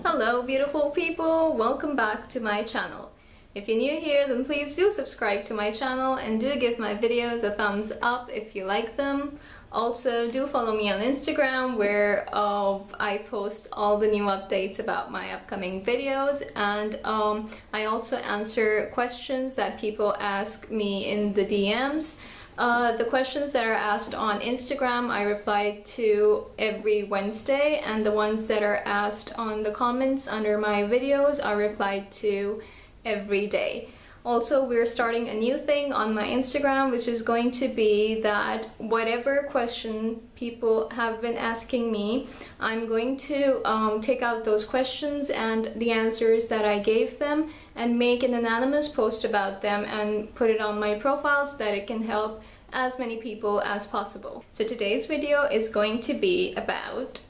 Hello beautiful people, welcome back to my channel. If you're new here then please do subscribe to my channel and do give my videos a thumbs up if you like them. Also do follow me on Instagram where uh, I post all the new updates about my upcoming videos and um, I also answer questions that people ask me in the DMs. Uh, the questions that are asked on Instagram I reply to every Wednesday and the ones that are asked on the comments under my videos I reply to every day. Also, we're starting a new thing on my Instagram, which is going to be that whatever question people have been asking me, I'm going to um, take out those questions and the answers that I gave them and make an anonymous post about them and put it on my profile so that it can help as many people as possible. So today's video is going to be about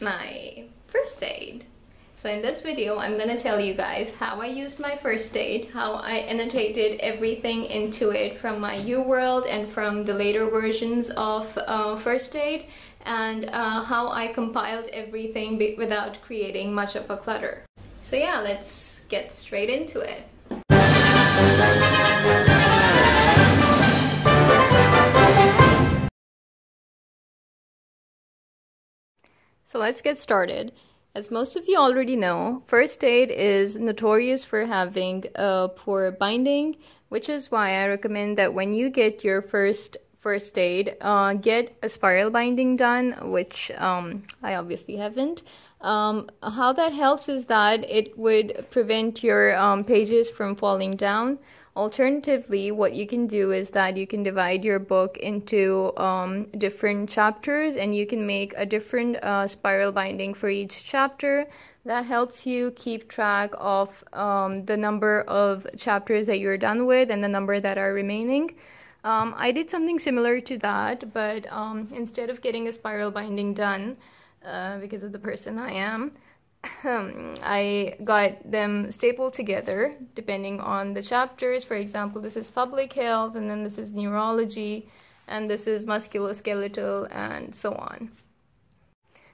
my first aid. So in this video, I'm gonna tell you guys how I used my first aid, how I annotated everything into it from my UWorld and from the later versions of uh, first aid, and uh, how I compiled everything without creating much of a clutter. So yeah, let's get straight into it. So let's get started. As most of you already know, first aid is notorious for having a poor binding, which is why I recommend that when you get your first first aid, uh, get a spiral binding done, which um, I obviously haven't. Um, how that helps is that it would prevent your um, pages from falling down. Alternatively, what you can do is that you can divide your book into um, different chapters and you can make a different uh, spiral binding for each chapter. That helps you keep track of um, the number of chapters that you're done with and the number that are remaining. Um, I did something similar to that, but um, instead of getting a spiral binding done, uh, because of the person I am, I got them stapled together depending on the chapters. For example, this is public health, and then this is neurology, and this is musculoskeletal, and so on.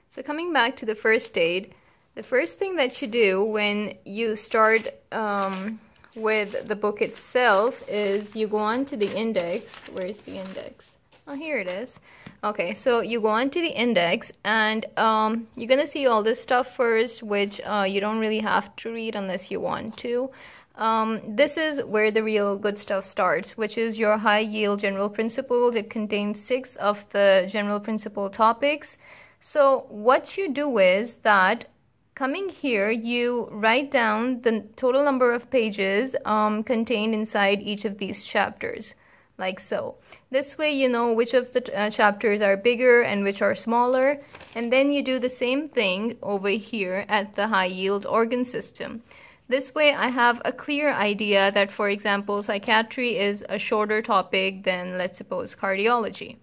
So coming back to the first aid, the first thing that you do when you start um, with the book itself is you go on to the index. Where's the index? Oh, here it is. Okay, so you go on to the index and um, you're gonna see all this stuff first, which uh, you don't really have to read unless you want to. Um, this is where the real good stuff starts, which is your high yield general principles. It contains six of the general principle topics. So what you do is that coming here, you write down the total number of pages um, contained inside each of these chapters like so. This way you know which of the uh, chapters are bigger and which are smaller and then you do the same thing over here at the high yield organ system. This way I have a clear idea that for example psychiatry is a shorter topic than let's suppose cardiology.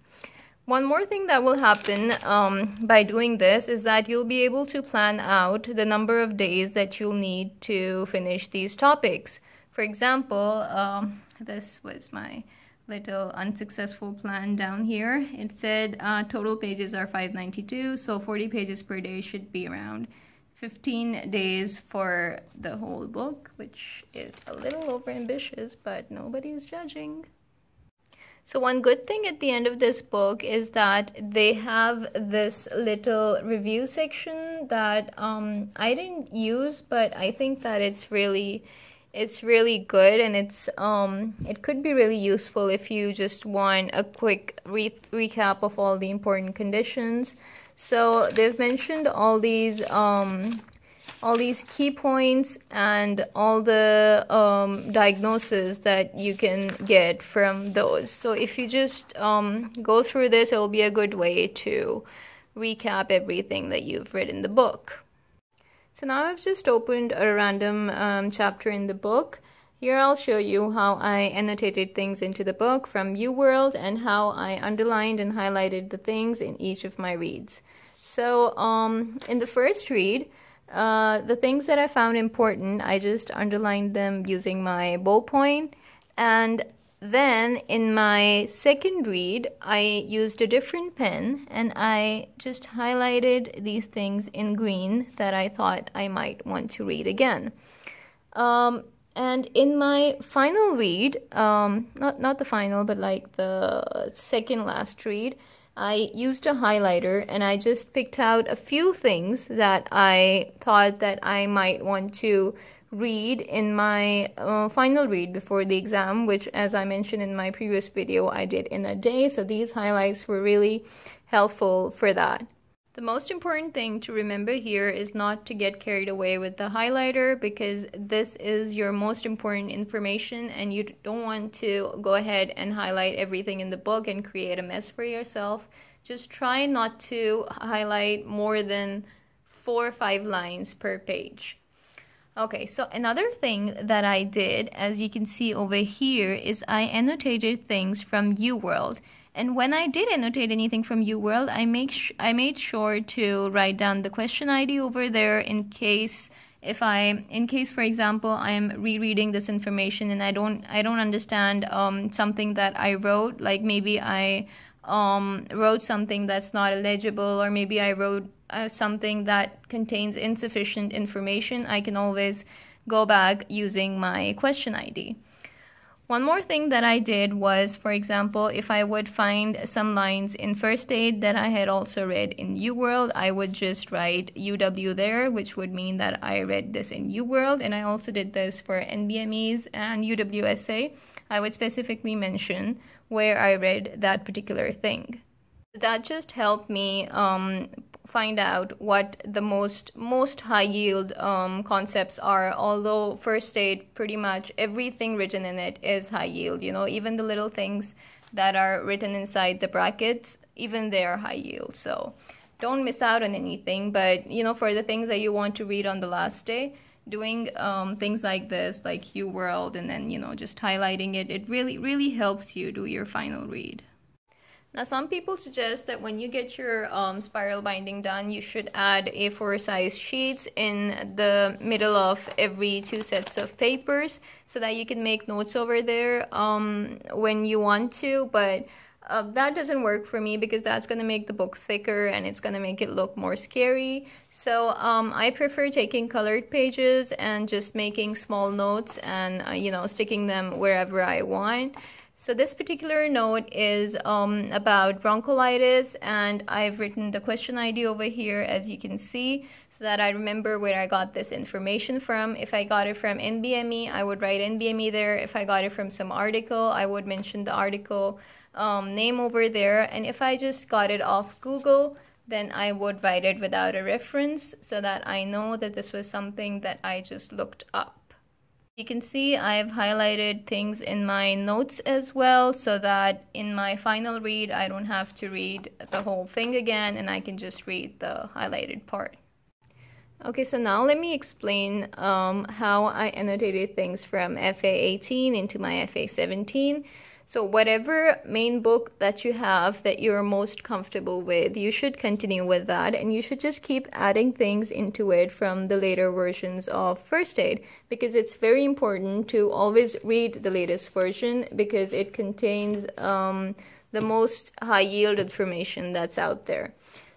One more thing that will happen um, by doing this is that you'll be able to plan out the number of days that you'll need to finish these topics. For example, um, this was my little unsuccessful plan down here. It said uh, total pages are 592, so 40 pages per day should be around 15 days for the whole book, which is a little over ambitious, but nobody's judging. So one good thing at the end of this book is that they have this little review section that um, I didn't use, but I think that it's really it's really good and it's um it could be really useful if you just want a quick re- recap of all the important conditions so they've mentioned all these um all these key points and all the um, diagnoses that you can get from those. So if you just um, go through this, it will be a good way to recap everything that you've read in the book. So now I've just opened a random um, chapter in the book. Here I'll show you how I annotated things into the book from UWorld and how I underlined and highlighted the things in each of my reads. So um, in the first read, uh, the things that I found important, I just underlined them using my ballpoint. And then in my second read, I used a different pen and I just highlighted these things in green that I thought I might want to read again. Um, and in my final read, um, not, not the final, but like the second last read, I used a highlighter and I just picked out a few things that I thought that I might want to read in my uh, final read before the exam, which, as I mentioned in my previous video, I did in a day. So these highlights were really helpful for that. The most important thing to remember here is not to get carried away with the highlighter because this is your most important information and you don't want to go ahead and highlight everything in the book and create a mess for yourself. Just try not to highlight more than four or five lines per page. Okay, so another thing that I did, as you can see over here, is I annotated things from UWorld. And when I did annotate anything from UWorld, I make I made sure to write down the question ID over there in case if I in case for example I am rereading this information and I don't I don't understand um, something that I wrote like maybe I um, wrote something that's not illegible or maybe I wrote uh, something that contains insufficient information, I can always go back using my question ID. One more thing that I did was, for example, if I would find some lines in first aid that I had also read in UWorld, I would just write UW there, which would mean that I read this in UWorld. And I also did this for NBMEs and UWSA. I would specifically mention where I read that particular thing. That just helped me um, find out what the most most high yield um, concepts are although first aid pretty much everything written in it is high yield you know even the little things that are written inside the brackets even they are high yield. So don't miss out on anything but you know for the things that you want to read on the last day doing um, things like this like UWorld and then you know just highlighting it it really really helps you do your final read now, some people suggest that when you get your um, spiral binding done, you should add A4 size sheets in the middle of every two sets of papers so that you can make notes over there um, when you want to. But uh, that doesn't work for me because that's going to make the book thicker and it's going to make it look more scary. So um, I prefer taking colored pages and just making small notes and, uh, you know, sticking them wherever I want. So this particular note is um, about bronchiolitis and I've written the question ID over here as you can see so that I remember where I got this information from. If I got it from NBME, I would write NBME there. If I got it from some article, I would mention the article um, name over there. And if I just got it off Google, then I would write it without a reference so that I know that this was something that I just looked up. You can see I've highlighted things in my notes as well so that in my final read I don't have to read the whole thing again and I can just read the highlighted part. Okay, so now let me explain um, how I annotated things from FA 18 into my FA 17. So whatever main book that you have that you're most comfortable with, you should continue with that and you should just keep adding things into it from the later versions of First Aid because it's very important to always read the latest version because it contains um, the most high yield information that's out there.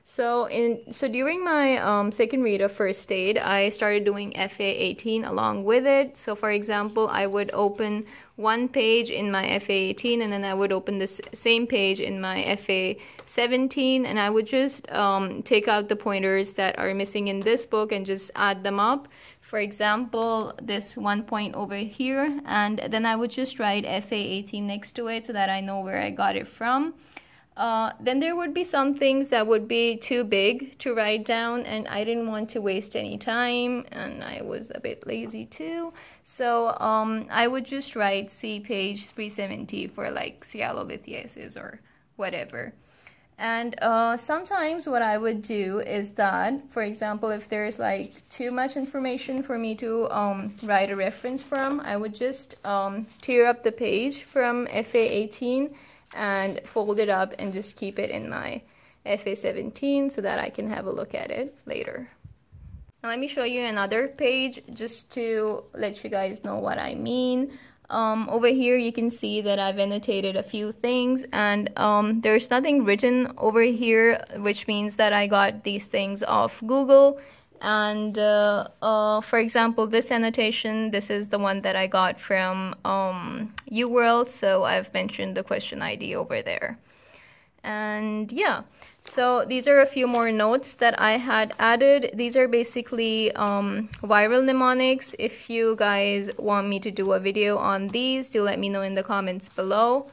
So in so during my um, second read of first aid, I started doing FA 18 along with it. So for example, I would open one page in my FA 18 and then I would open the same page in my FA 17 and I would just um, take out the pointers that are missing in this book and just add them up. For example, this one point over here and then I would just write FA 18 next to it so that I know where I got it from. Uh, then there would be some things that would be too big to write down and I didn't want to waste any time and I was a bit lazy too. So um, I would just write C page 370 for like sialolithiasis or whatever. And uh, sometimes what I would do is that, for example, if there's like too much information for me to um, write a reference from, I would just um, tear up the page from FA 18 and fold it up and just keep it in my FA17 so that I can have a look at it later. Now let me show you another page just to let you guys know what I mean. um, over here you can see that I've annotated a few things and um, there's nothing written over here which means that I got these things off Google and uh, uh, for example this annotation this is the one that I got from um, UWorld so I've mentioned the question ID over there and yeah so these are a few more notes that I had added. These are basically um, viral mnemonics. If you guys want me to do a video on these, do let me know in the comments below.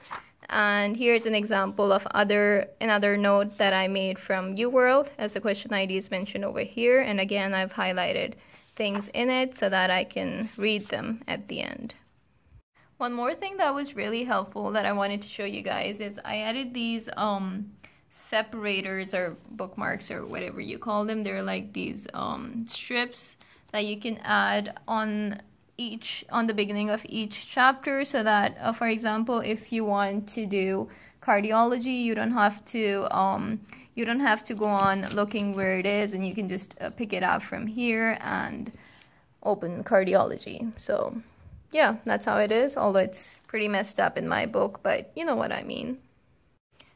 And here's an example of other another note that I made from UWorld as the question ID is mentioned over here. And again, I've highlighted things in it so that I can read them at the end. One more thing that was really helpful that I wanted to show you guys is I added these um, separators or bookmarks or whatever you call them. They're like these um, strips that you can add on each on the beginning of each chapter so that uh, for example if you want to do cardiology you don't have to um, you don't have to go on looking where it is and you can just uh, pick it up from here and open cardiology. So yeah that's how it is although it's pretty messed up in my book but you know what I mean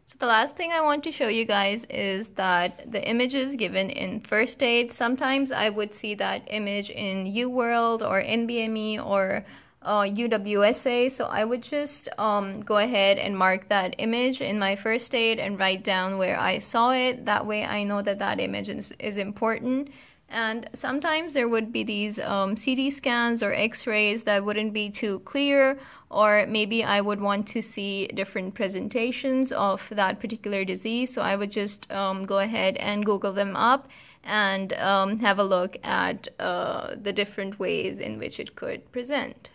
so the last thing I want to show you guys is that the images given in first aid, sometimes I would see that image in UWorld or NBME or uh, UWSA. So I would just um, go ahead and mark that image in my first aid and write down where I saw it. That way I know that that image is, is important. And sometimes there would be these um, CT scans or x-rays that wouldn't be too clear or maybe I would want to see different presentations of that particular disease. So I would just um, go ahead and Google them up and um, have a look at uh, the different ways in which it could present.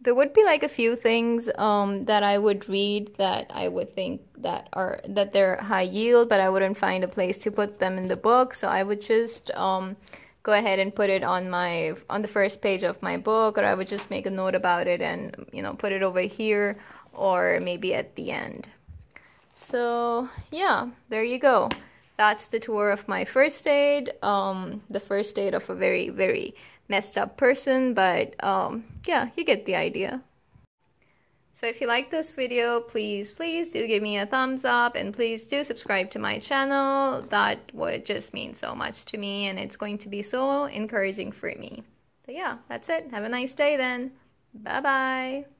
There would be like a few things um, that I would read that I would think that are that they're high yield, but I wouldn't find a place to put them in the book. So I would just um, go ahead and put it on my on the first page of my book or I would just make a note about it and you know put it over here or maybe at the end. So yeah, there you go. That's the tour of my first aid, um, the first aid of a very, very messed up person, but um, yeah, you get the idea. So if you like this video, please, please do give me a thumbs up and please do subscribe to my channel. That would just mean so much to me and it's going to be so encouraging for me. So yeah, that's it. Have a nice day then. Bye-bye.